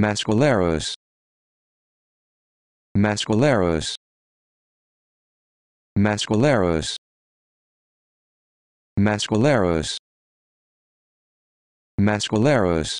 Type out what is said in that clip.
Masculeros. Masculeros. Masculeros. Masculeros. Masculeros.